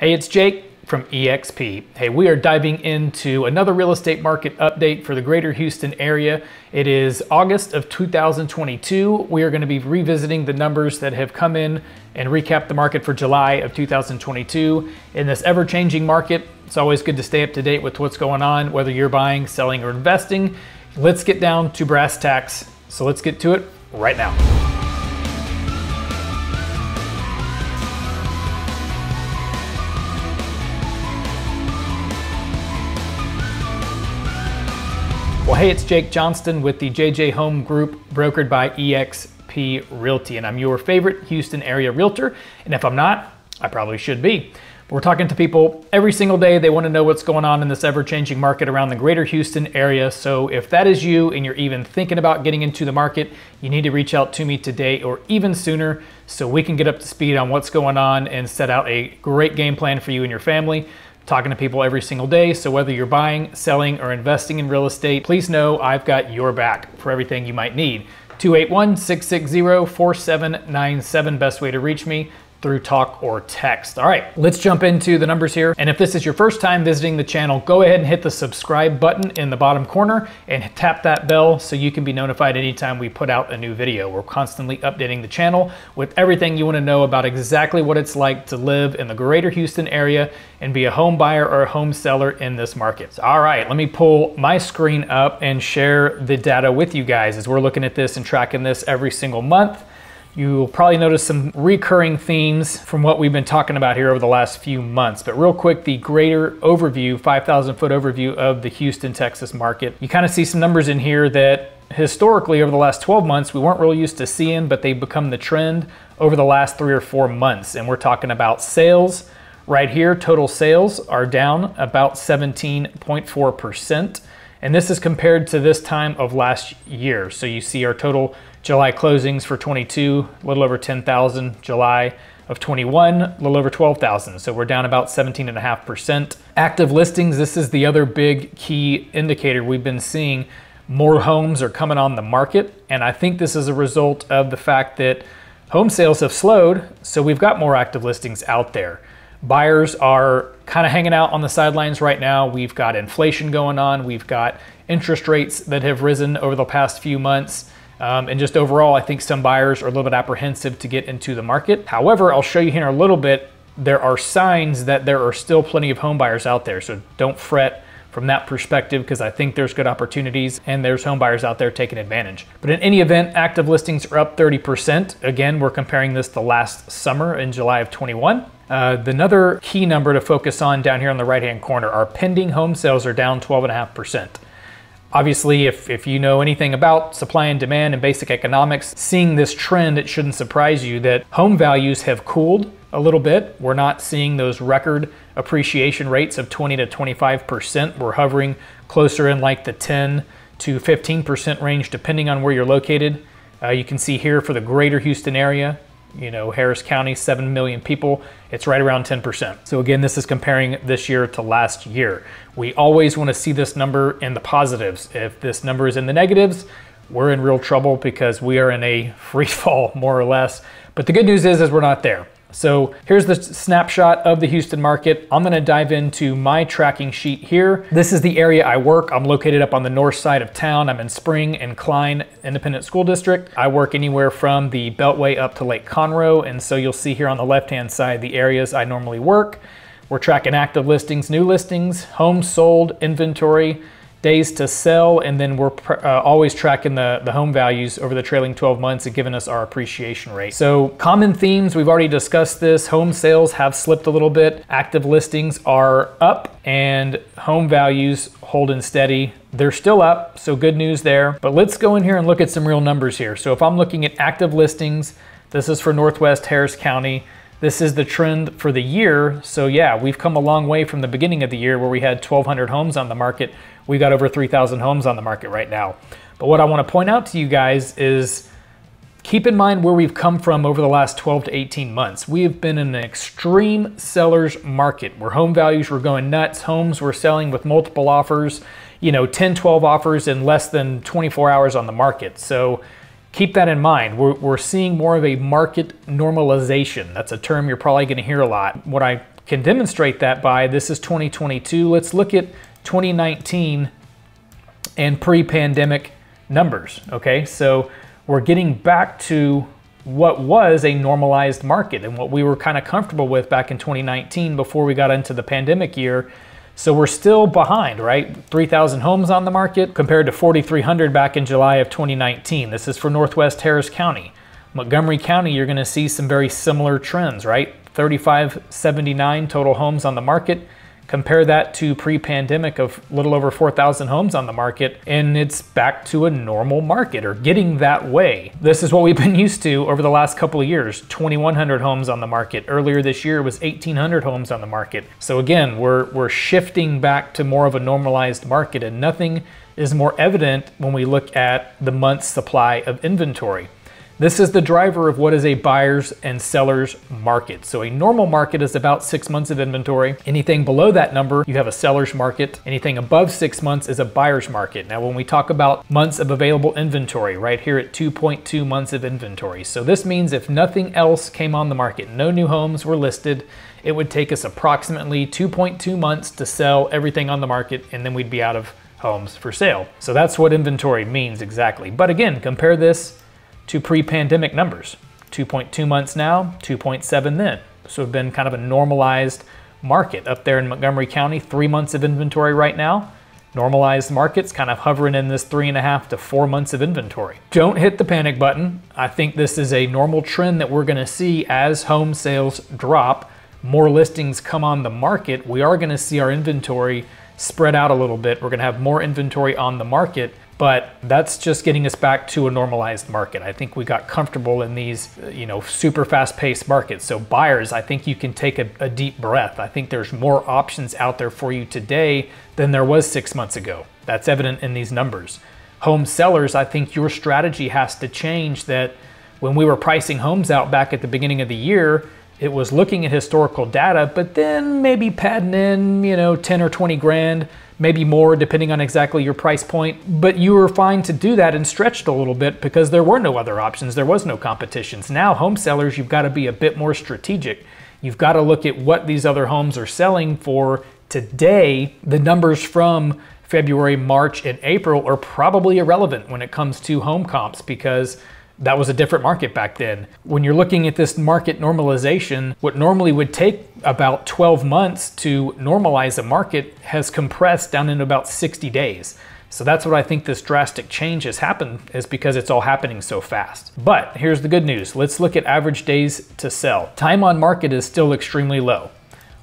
Hey, it's Jake from eXp. Hey, we are diving into another real estate market update for the greater Houston area. It is August of 2022. We are going to be revisiting the numbers that have come in and recap the market for July of 2022. In this ever changing market, it's always good to stay up to date with what's going on, whether you're buying, selling, or investing. Let's get down to brass tacks. So let's get to it right now. Hey, it's Jake Johnston with the JJ Home Group, brokered by eXp Realty, and I'm your favorite Houston area realtor. And if I'm not, I probably should be. We're talking to people every single day. They want to know what's going on in this ever changing market around the greater Houston area. So if that is you and you're even thinking about getting into the market, you need to reach out to me today or even sooner so we can get up to speed on what's going on and set out a great game plan for you and your family talking to people every single day. So whether you're buying, selling, or investing in real estate, please know I've got your back for everything you might need. 281 660 4797, best way to reach me through talk or text. All right, let's jump into the numbers here. And if this is your first time visiting the channel, go ahead and hit the subscribe button in the bottom corner and tap that bell so you can be notified anytime we put out a new video. We're constantly updating the channel with everything you wanna know about exactly what it's like to live in the greater Houston area and be a home buyer or a home seller in this market. All right, let me pull my screen up and share the data with you guys as we're looking at this and tracking this every single month. You'll probably notice some recurring themes from what we've been talking about here over the last few months. But real quick, the greater overview, 5,000 foot overview of the Houston, Texas market. You kind of see some numbers in here that historically over the last 12 months, we weren't really used to seeing, but they've become the trend over the last three or four months. And we're talking about sales right here. Total sales are down about 17.4%. And this is compared to this time of last year. So you see our total July closings for 22, a little over 10,000. July of 21, a little over 12,000. So we're down about 17.5%. Active listings, this is the other big key indicator we've been seeing. More homes are coming on the market. And I think this is a result of the fact that home sales have slowed. So we've got more active listings out there. Buyers are kind of hanging out on the sidelines right now. We've got inflation going on. We've got interest rates that have risen over the past few months. Um, and just overall, I think some buyers are a little bit apprehensive to get into the market. However, I'll show you here in a little bit, there are signs that there are still plenty of home buyers out there. So don't fret from that perspective because I think there's good opportunities and there's home buyers out there taking advantage. But in any event, active listings are up 30%. Again, we're comparing this to last summer in July of 21. Uh, the another key number to focus on down here on the right hand corner, our pending home sales are down 12.5%. Obviously, if, if you know anything about supply and demand and basic economics, seeing this trend, it shouldn't surprise you that home values have cooled a little bit. We're not seeing those record appreciation rates of 20 to 25%. We're hovering closer in like the 10 to 15% range, depending on where you're located. Uh, you can see here for the greater Houston area, you know, Harris County, 7 million people, it's right around 10%. So again, this is comparing this year to last year. We always want to see this number in the positives. If this number is in the negatives, we're in real trouble because we are in a free fall, more or less. But the good news is, is we're not there. So here's the snapshot of the Houston market. I'm gonna dive into my tracking sheet here. This is the area I work. I'm located up on the north side of town. I'm in Spring and Klein Independent School District. I work anywhere from the Beltway up to Lake Conroe. And so you'll see here on the left-hand side, the areas I normally work. We're tracking active listings, new listings, homes sold, inventory, days to sell, and then we're uh, always tracking the, the home values over the trailing 12 months and giving us our appreciation rate. So common themes, we've already discussed this. Home sales have slipped a little bit. Active listings are up and home values holding steady. They're still up, so good news there. But let's go in here and look at some real numbers here. So if I'm looking at active listings, this is for Northwest Harris County. This is the trend for the year. So yeah, we've come a long way from the beginning of the year where we had 1,200 homes on the market. We got over 3,000 homes on the market right now. But what I want to point out to you guys is keep in mind where we've come from over the last 12 to 18 months. We have been in an extreme seller's market where home values were going nuts. Homes were selling with multiple offers, you know, 10, 12 offers in less than 24 hours on the market. So keep that in mind. We're, we're seeing more of a market normalization. That's a term you're probably going to hear a lot. What I can demonstrate that by this is 2022. Let's look at 2019 and pre-pandemic numbers, okay? So we're getting back to what was a normalized market and what we were kind of comfortable with back in 2019 before we got into the pandemic year. So we're still behind, right? 3,000 homes on the market compared to 4,300 back in July of 2019. This is for Northwest Harris County. Montgomery County, you're gonna see some very similar trends, right? 3,579 total homes on the market, Compare that to pre-pandemic of little over 4,000 homes on the market, and it's back to a normal market or getting that way. This is what we've been used to over the last couple of years. 2,100 homes on the market. Earlier this year was 1,800 homes on the market. So again, we're, we're shifting back to more of a normalized market and nothing is more evident when we look at the month's supply of inventory. This is the driver of what is a buyer's and seller's market. So a normal market is about six months of inventory. Anything below that number, you have a seller's market. Anything above six months is a buyer's market. Now, when we talk about months of available inventory, right here at 2.2 months of inventory. So this means if nothing else came on the market, no new homes were listed, it would take us approximately 2.2 months to sell everything on the market and then we'd be out of homes for sale. So that's what inventory means exactly. But again, compare this to pre-pandemic numbers. 2.2 months now, 2.7 then. So it's been kind of a normalized market up there in Montgomery County, three months of inventory right now. Normalized markets kind of hovering in this three and a half to four months of inventory. Don't hit the panic button. I think this is a normal trend that we're gonna see as home sales drop, more listings come on the market. We are gonna see our inventory spread out a little bit. We're gonna have more inventory on the market but that's just getting us back to a normalized market. I think we got comfortable in these, you know, super fast paced markets. So buyers, I think you can take a, a, deep breath. I think there's more options out there for you today than there was six months ago. That's evident in these numbers. Home sellers, I think your strategy has to change that when we were pricing homes out back at the beginning of the year, it was looking at historical data, but then maybe padding in, you know, 10 or 20 grand maybe more depending on exactly your price point. But you were fine to do that and stretched a little bit because there were no other options. There was no competitions. Now, home sellers, you've got to be a bit more strategic. You've got to look at what these other homes are selling for today. The numbers from February, March, and April are probably irrelevant when it comes to home comps because that was a different market back then. When you're looking at this market normalization, what normally would take about 12 months to normalize a market has compressed down into about 60 days. So that's what I think this drastic change has happened is because it's all happening so fast. But here's the good news. Let's look at average days to sell. Time on market is still extremely low.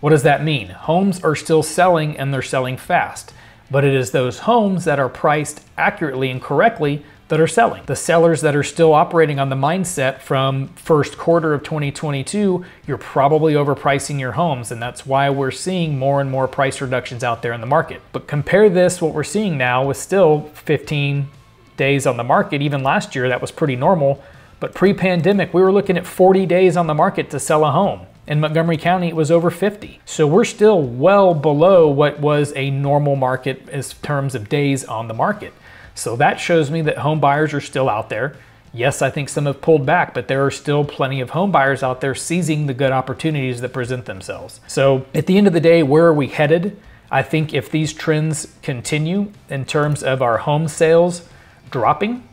What does that mean? Homes are still selling and they're selling fast. But it is those homes that are priced accurately and correctly that are selling. The sellers that are still operating on the mindset from first quarter of 2022, you're probably overpricing your homes and that's why we're seeing more and more price reductions out there in the market. But compare this what we're seeing now with still 15 days on the market. Even last year that was pretty normal, but pre-pandemic we were looking at 40 days on the market to sell a home. In Montgomery County, it was over 50. So we're still well below what was a normal market in terms of days on the market. So that shows me that home buyers are still out there. Yes, I think some have pulled back, but there are still plenty of home buyers out there seizing the good opportunities that present themselves. So at the end of the day, where are we headed? I think if these trends continue in terms of our home sales dropping,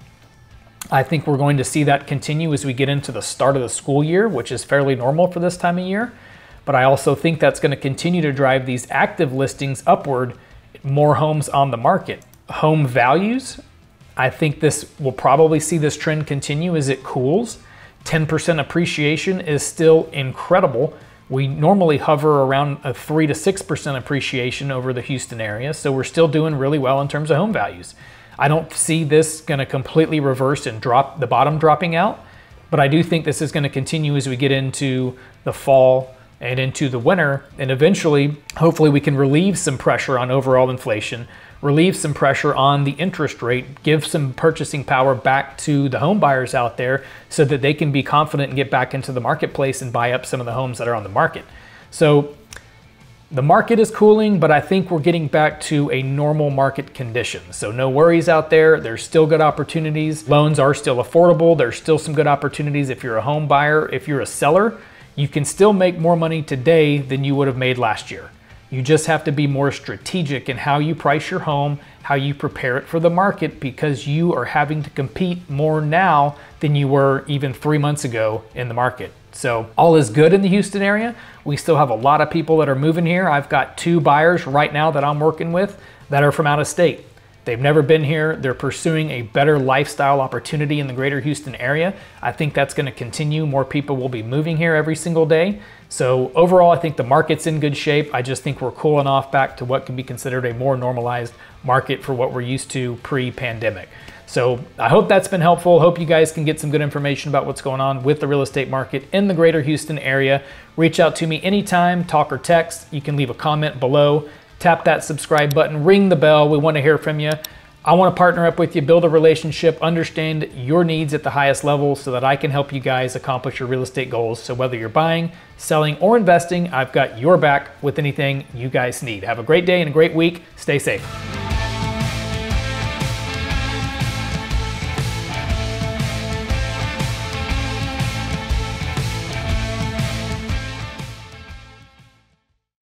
I think we're going to see that continue as we get into the start of the school year, which is fairly normal for this time of year. But I also think that's going to continue to drive these active listings upward, more homes on the market home values, I think this will probably see this trend continue as it cools. 10% appreciation is still incredible. We normally hover around a 3 to 6% appreciation over the Houston area, so we're still doing really well in terms of home values. I don't see this going to completely reverse and drop the bottom dropping out, but I do think this is going to continue as we get into the fall and into the winter, and eventually, hopefully, we can relieve some pressure on overall inflation relieve some pressure on the interest rate, give some purchasing power back to the home buyers out there so that they can be confident and get back into the marketplace and buy up some of the homes that are on the market. So the market is cooling, but I think we're getting back to a normal market condition. So no worries out there. There's still good opportunities. Loans are still affordable. There's still some good opportunities if you're a home buyer. If you're a seller, you can still make more money today than you would have made last year. You just have to be more strategic in how you price your home, how you prepare it for the market, because you are having to compete more now than you were even three months ago in the market. So all is good in the Houston area. We still have a lot of people that are moving here. I've got two buyers right now that I'm working with that are from out of state. They've never been here. They're pursuing a better lifestyle opportunity in the greater Houston area. I think that's going to continue. More people will be moving here every single day. So overall, I think the market's in good shape. I just think we're cooling off back to what can be considered a more normalized market for what we're used to pre-pandemic. So I hope that's been helpful. Hope you guys can get some good information about what's going on with the real estate market in the greater Houston area. Reach out to me anytime, talk or text. You can leave a comment below tap that subscribe button, ring the bell. We want to hear from you. I want to partner up with you, build a relationship, understand your needs at the highest level so that I can help you guys accomplish your real estate goals. So whether you're buying, selling, or investing, I've got your back with anything you guys need. Have a great day and a great week. Stay safe.